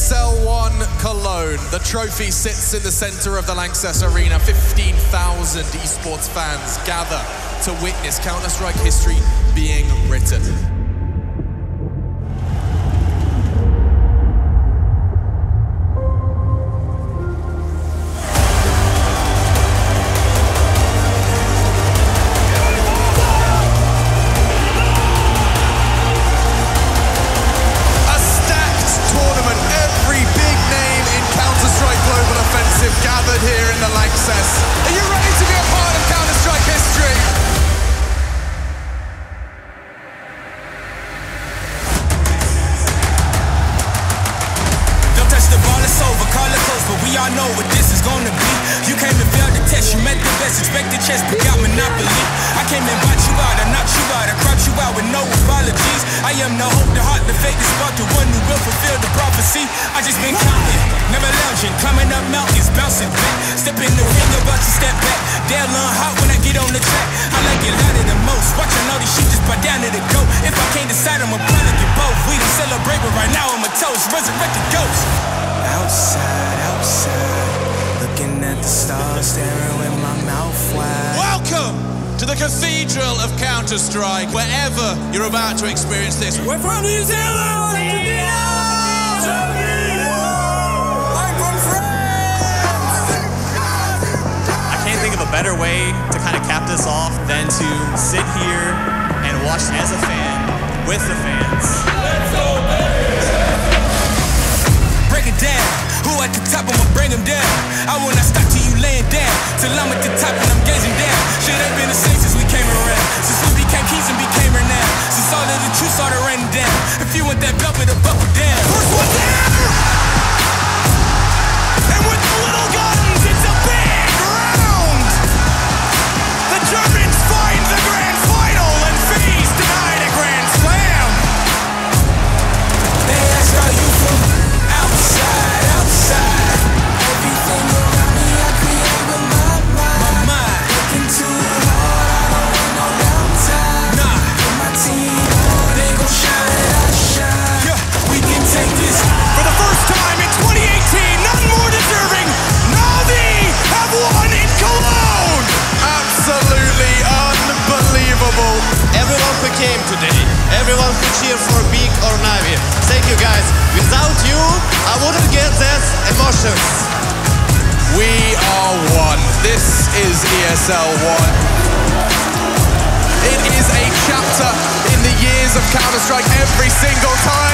ESL 1 Cologne. The trophy sits in the center of the Lanxess Arena. 15,000 esports fans gather to witness Counter-Strike history being written. Lanxess. Are you ready to be a part of Counter-Strike history? Don't touch the ball, it's over. Call it close, but we all know what this is gonna be. You came to fail the test, you met the best. Expect the chest, but got monopoly. I came and bought you out, I knocked you out, I cropped you out with no apologies. I am the hope, the heart, the faith, the spark, the one who will fulfill the prophecy. The ring, about to step back. They'll learn hot when I get on the track. I like it louder than most. Watching all these sheep just buy down to the goat. If I can't decide, I'ma probably get both. We done celebrate, but right now I'm a toast. Resurrected ghost. Outside, outside, looking at the stars, staring with my mouth wide. Welcome to the Cathedral of Counter-Strike, wherever you're about to experience this. We're from New Zealand. This off than to sit here and watch as a fan with the fans. Break it down. Who at the top? I'ma bring him down. I will not stop till you laying down. Till I'm at the top and I'm gazing down. Shit ain't been the same since we came around. Since we became kings and became renowned. Since all of the truth started raining down. If you want that belt, better buckle down. For BIG or Navi. Thank you guys. Without you, I wouldn't get that emotions. We are one. This is ESL 1. It is a chapter in the years of Counter-Strike every single time.